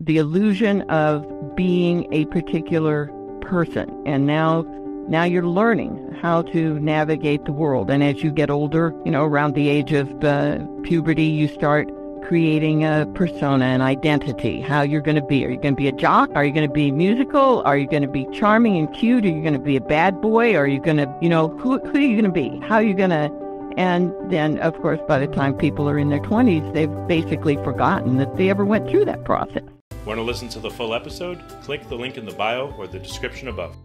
the illusion of being a particular person. And now now you're learning how to navigate the world. And as you get older, you know, around the age of uh, puberty, you start creating a persona, an identity, how you're going to be. Are you going to be a jock? Are you going to be musical? Are you going to be charming and cute? Are you going to be a bad boy? Are you going to, you know, who, who are you going to be? How are you going to? And then, of course, by the time people are in their 20s, they've basically forgotten that they ever went through that process. Want to listen to the full episode? Click the link in the bio or the description above.